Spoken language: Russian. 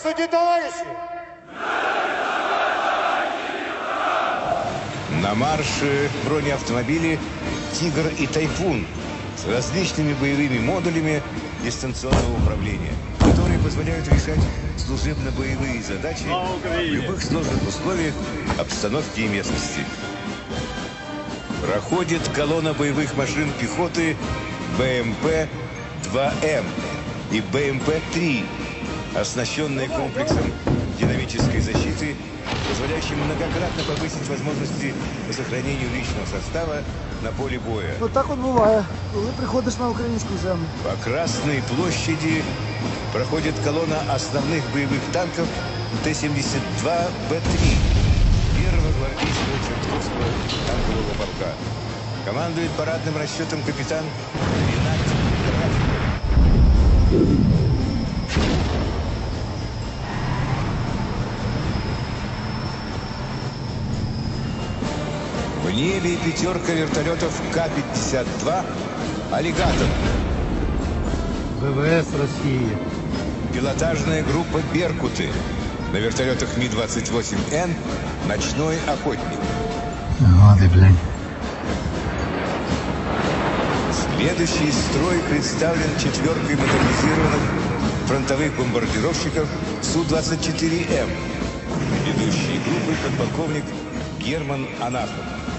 Здравствуйте, товарищи! На марше бронеавтомобили «Тигр» и «Тайфун» с различными боевыми модулями дистанционного управления, которые позволяют решать служебно-боевые задачи в любых сложных условиях, обстановки и местности. Проходит колонна боевых машин пехоты БМП-2М и БМП-3, оснащенные комплексом динамической защиты, позволяющим многократно повысить возможности по сохранению личного состава на поле боя. Ну так от буває, коли приходиш на українську землю. По Красной площади проходит колонна основных боевых танков Т-72Б3 первого гвардейского Чертковского танкового полка. Командует парадным расчетом капитан Ренат Графиков. В небе пятерка вертолетов К-52 «Аллигатор». ВВС России. Пилотажная группа «Беркуты». На вертолетах Ми-28Н «Ночной охотник». Гады, блядь. Следующий строй представлен четверкой модернизированных фронтовых бомбардировщиков Су-24М. Ведущий группы подполковник Герман Анахов.